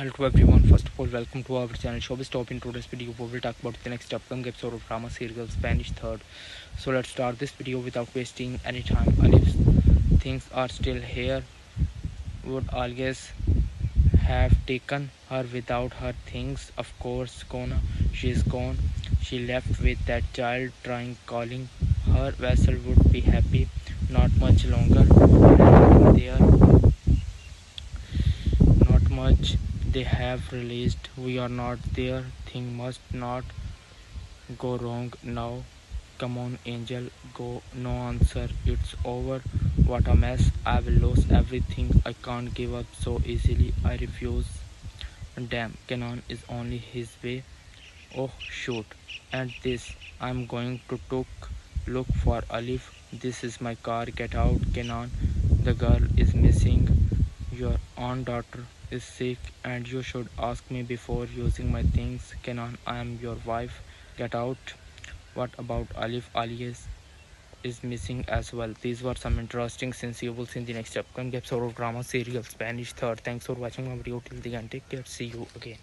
Hello to everyone. First of all, welcome to our channel. Showbiz Top. In today's video, we will talk about the next upcoming episode of drama serial Spanish Third. So let's start this video without wasting any time. Alif's things are still here. Would always have taken her without her things. Of course, Kona, she is gone. She left with that child, trying calling her vessel would be happy. Not much longer. There, not much they have released. We are not there. Thing must not go wrong now. Come on, Angel. Go. No answer. It's over. What a mess. I will lose everything. I can't give up so easily. I refuse. Damn, Kenan is only his way. Oh shoot. And this. I'm going to took look for Alif. This is my car. Get out, Kenan. The girl is missing. Your own daughter is sick and you should ask me before using my things. Kenan, I am your wife. Get out. What about Alif alias is missing as well? These were some interesting scenes you will see in the next upcoming episode of drama serial Spanish Third. Thanks for watching my video till the end. Take care. See you again.